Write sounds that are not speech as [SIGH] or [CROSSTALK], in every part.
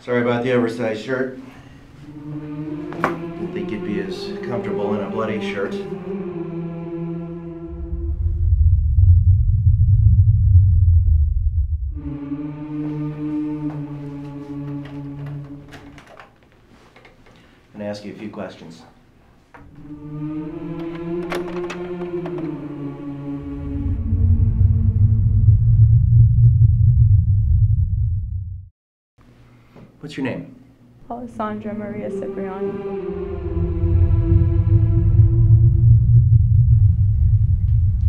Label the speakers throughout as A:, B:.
A: Sorry about the oversized shirt. Didn't think you'd be as comfortable in a bloody shirt. I'm gonna ask you a few questions. What's your name?
B: Alessandra Maria Cipriani.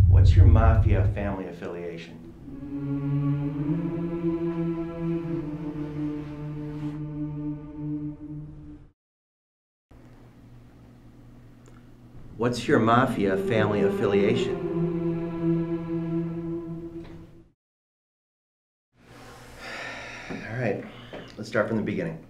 A: What's your mafia family affiliation? What's your mafia family affiliation? [SIGHS] All right, let's start from the beginning.